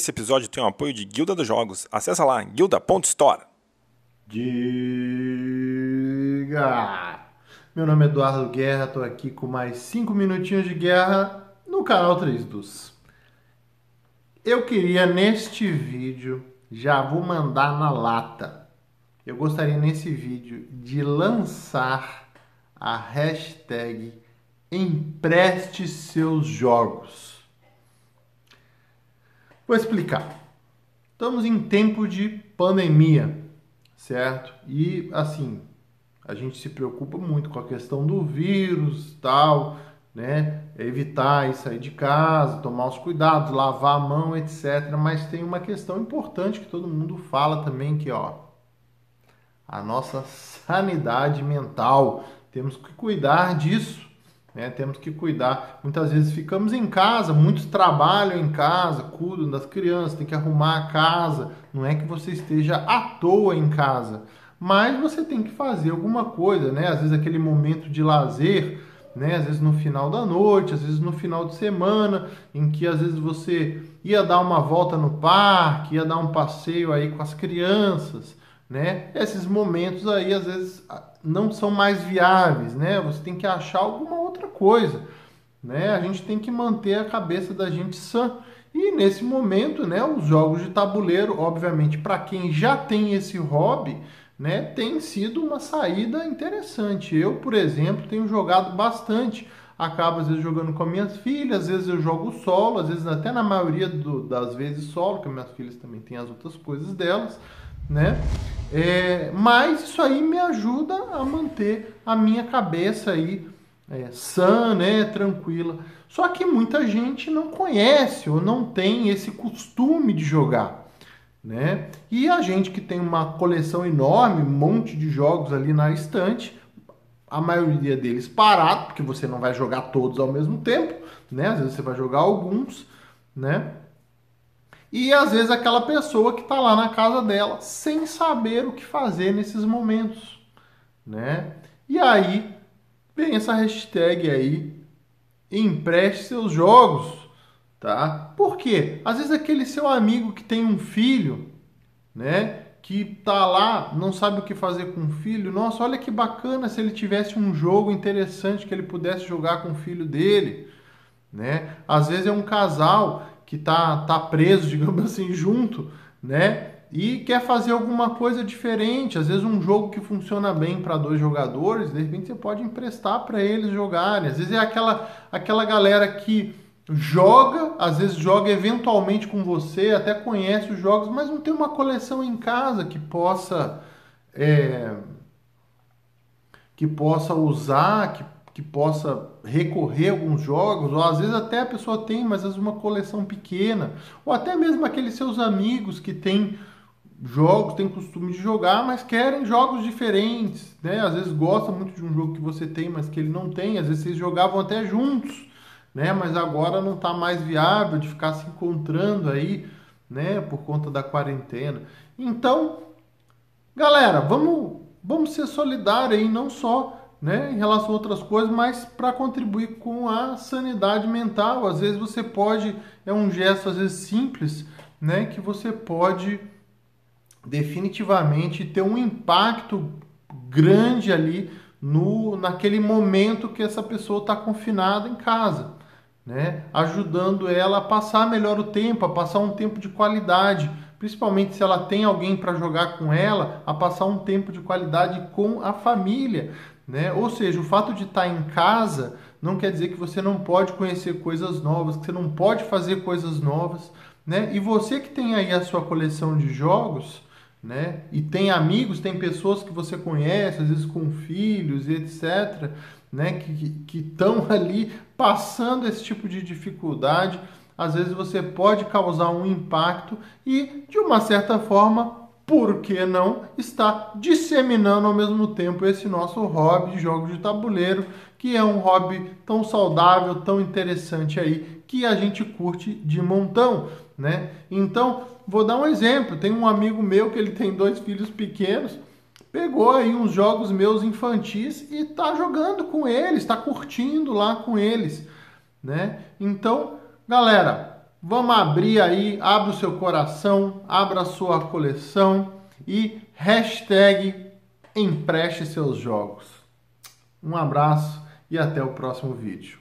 Esse episódio tem o apoio de Guilda dos Jogos. Acesse lá, guilda.store. Diga! Meu nome é Eduardo Guerra, estou aqui com mais 5 minutinhos de guerra no canal 3 dos. Eu queria neste vídeo, já vou mandar na lata. Eu gostaria nesse vídeo de lançar a hashtag empreste seus jogos. Vou explicar. Estamos em tempo de pandemia, certo? E assim, a gente se preocupa muito com a questão do vírus, tal, né? Evitar sair de casa, tomar os cuidados, lavar a mão, etc. Mas tem uma questão importante que todo mundo fala também que, ó, a nossa sanidade mental. Temos que cuidar disso. Né? Temos que cuidar. Muitas vezes ficamos em casa, muitos trabalham em casa, cuidam das crianças, tem que arrumar a casa. Não é que você esteja à toa em casa, mas você tem que fazer alguma coisa, né? Às vezes aquele momento de lazer, né? Às vezes no final da noite, às vezes no final de semana, em que às vezes você ia dar uma volta no parque, ia dar um passeio aí com as crianças, né? Esses momentos aí às vezes não são mais viáveis, né? Você tem que achar alguma outra coisa, né? A gente tem que manter a cabeça da gente sã. E nesse momento, né, os jogos de tabuleiro, obviamente, para quem já tem esse hobby, né, tem sido uma saída interessante. Eu, por exemplo, tenho jogado bastante. Acabo às vezes jogando com minhas filhas, às vezes eu jogo solo, às vezes até na maioria do, das vezes solo, porque minhas filhas também têm as outras coisas delas né? É, mas isso aí me ajuda a manter a minha cabeça aí é, sã, né, tranquila. Só que muita gente não conhece ou não tem esse costume de jogar, né? E a gente que tem uma coleção enorme, um monte de jogos ali na estante, a maioria deles parado, porque você não vai jogar todos ao mesmo tempo, né? Às vezes você vai jogar alguns, né? E às vezes aquela pessoa que está lá na casa dela sem saber o que fazer nesses momentos, né? E aí vem essa hashtag aí, empreste seus jogos, tá? Por quê? Às vezes aquele seu amigo que tem um filho, né? Que tá lá, não sabe o que fazer com o filho. Nossa, olha que bacana se ele tivesse um jogo interessante que ele pudesse jogar com o filho dele, né? Às vezes é um casal que tá, tá preso, digamos assim, junto, né? E quer fazer alguma coisa diferente. Às vezes um jogo que funciona bem para dois jogadores, de repente você pode emprestar para eles jogarem. Às vezes é aquela, aquela galera que joga, às vezes joga eventualmente com você, até conhece os jogos, mas não tem uma coleção em casa que possa é, que possa usar, que que possa recorrer a alguns jogos, ou às vezes até a pessoa tem, mas às vezes uma coleção pequena, ou até mesmo aqueles seus amigos que têm jogos, têm costume de jogar, mas querem jogos diferentes, né? Às vezes gosta muito de um jogo que você tem, mas que ele não tem, às vezes vocês jogavam até juntos, né? Mas agora não está mais viável de ficar se encontrando aí, né? Por conta da quarentena. Então, galera, vamos vamos ser solidários aí, não só né, em relação a outras coisas, mas para contribuir com a sanidade mental. Às vezes você pode, é um gesto às vezes simples, né, que você pode definitivamente ter um impacto grande ali no naquele momento que essa pessoa está confinada em casa, né, ajudando ela a passar melhor o tempo, a passar um tempo de qualidade, principalmente se ela tem alguém para jogar com ela, a passar um tempo de qualidade com a família, né? Ou seja, o fato de estar em casa não quer dizer que você não pode conhecer coisas novas, que você não pode fazer coisas novas. Né? E você que tem aí a sua coleção de jogos, né? E tem amigos, tem pessoas que você conhece, às vezes com filhos e etc., né? Que estão ali passando esse tipo de dificuldade. Às vezes você pode causar um impacto e, de uma certa forma, por que não estar disseminando ao mesmo tempo esse nosso hobby de jogos de tabuleiro, que é um hobby tão saudável, tão interessante aí, que a gente curte de montão, né? Então, vou dar um exemplo. Tem um amigo meu que ele tem dois filhos pequenos, pegou aí uns jogos meus infantis e está jogando com eles, está curtindo lá com eles, né? Então, galera, Vamos abrir aí, abra o seu coração, abra a sua coleção e hashtag empreste seus jogos. Um abraço e até o próximo vídeo.